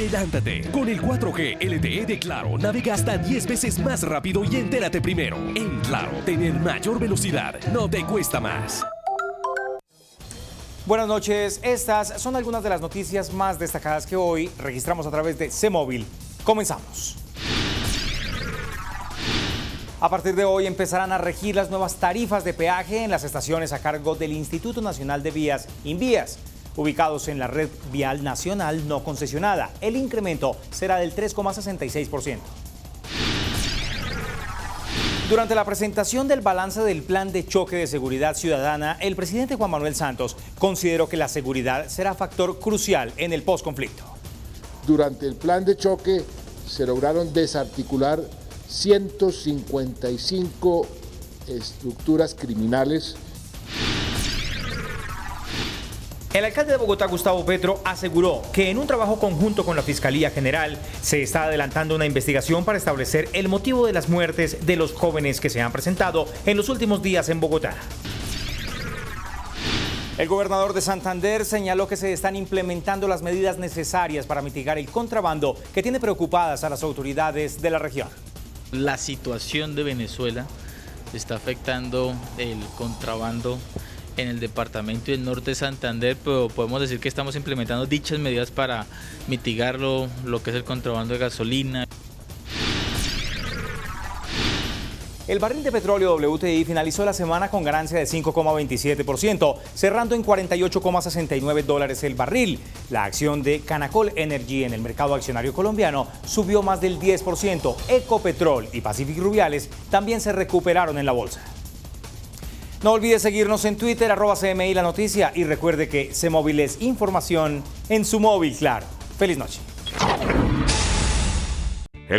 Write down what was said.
Adelántate. Con el 4G LTE de Claro, navega hasta 10 veces más rápido y entérate primero. En Claro, tener mayor velocidad no te cuesta más. Buenas noches, estas son algunas de las noticias más destacadas que hoy registramos a través de C-Móvil. Comenzamos. A partir de hoy empezarán a regir las nuevas tarifas de peaje en las estaciones a cargo del Instituto Nacional de Vías, INVIAS, ubicados en la red vial nacional no concesionada. El incremento será del 3,66%. Durante la presentación del balance del Plan de Choque de Seguridad Ciudadana, el presidente Juan Manuel Santos consideró que la seguridad será factor crucial en el postconflicto. Durante el plan de choque se lograron desarticular 155 estructuras criminales. El alcalde de Bogotá, Gustavo Petro, aseguró que en un trabajo conjunto con la Fiscalía General se está adelantando una investigación para establecer el motivo de las muertes de los jóvenes que se han presentado en los últimos días en Bogotá. El gobernador de Santander señaló que se están implementando las medidas necesarias para mitigar el contrabando que tiene preocupadas a las autoridades de la región. La situación de Venezuela está afectando el contrabando en el departamento del norte de Santander, pero podemos decir que estamos implementando dichas medidas para mitigarlo, lo que es el contrabando de gasolina. El barril de petróleo WTI finalizó la semana con ganancia de 5,27%, cerrando en 48,69 dólares el barril. La acción de Canacol Energy en el mercado accionario colombiano subió más del 10%. Ecopetrol y Pacific Rubiales también se recuperaron en la bolsa. No olvide seguirnos en Twitter, arroba CMI La Noticia y recuerde que C-Móvil es información en su móvil, claro. Feliz noche.